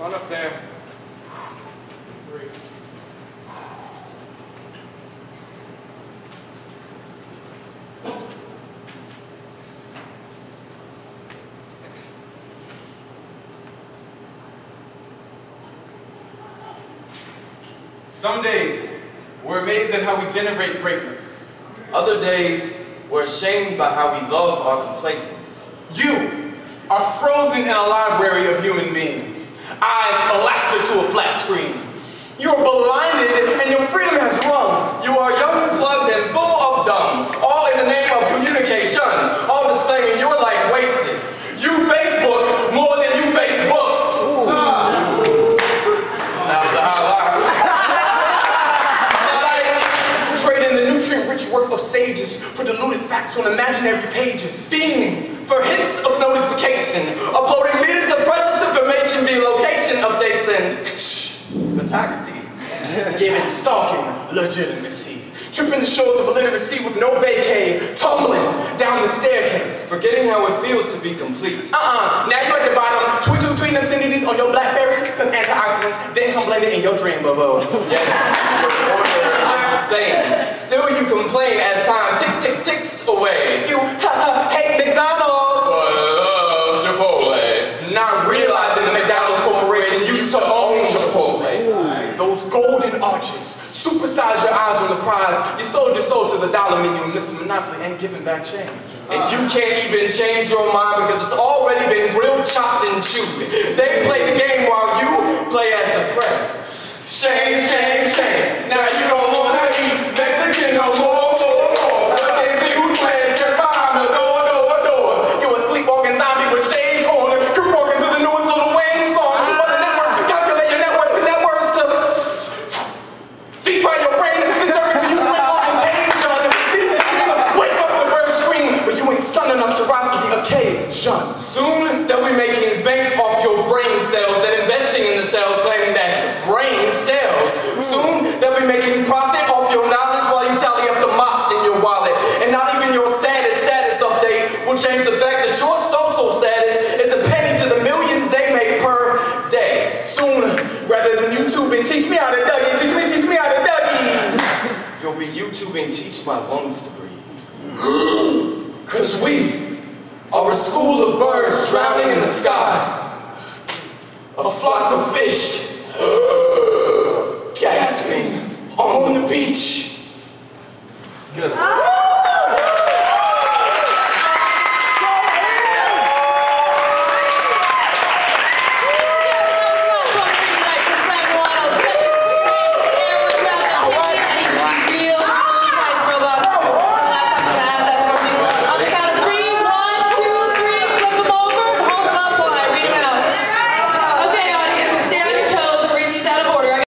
On up there. Three. Some days, we're amazed at how we generate greatness. Other days, we're ashamed by how we love our complacence. You are frozen in a library of human beings, eyes plastered to a flat screen. You are blinded and your freedom has run. You are young, plugged, and full of dumb, all in the name of communication, all disclaiming your life wasted. You Facebook more than you face books. Ah. That was a highlight. Like trading the nutrient-rich work of sages for diluted facts on imaginary pages. Fiending for hits of notification, photography. Giving stalking legitimacy. Tripping the shores of illiteracy with no vacay, tumbling down the staircase. Forgetting how it feels to be complete. Uh-uh, now you're at the bottom, tweet tweeting obscenities on your Blackberry, because antioxidants didn't come blended in your dream, bubble. Yet your order is the same. Still you complain as time tick tick ticks away. You ha, ha, hate McDonald's. But love Chipotle. Not realizing the McDonald's Corporation used to. Those golden arches, supersize your eyes on the prize. You sold your soul to the dollar menu, and Mr. Monopoly ain't giving back change. And you can't even change your mind because it's already been grilled, chopped, and chewed. They play the game deep fry your brain and deserve it you and page on. See, wake up the bird scream, but you ain't sun enough to rise to the occasion. Soon they'll be making bank off your brain cells and investing in the cells claiming that brain cells. Soon they'll be making profit off your knowledge while you tally up the moss in your wallet. And not even your saddest status update will change the fact that your social status is a penny to the millions they make per day. Soon, rather than YouTube and teach me how to Dougie, we YouTube and teach my lungs to breathe. Cause we are a school of birds drowning in the sky. A flock of fish gasping on the beach. Good.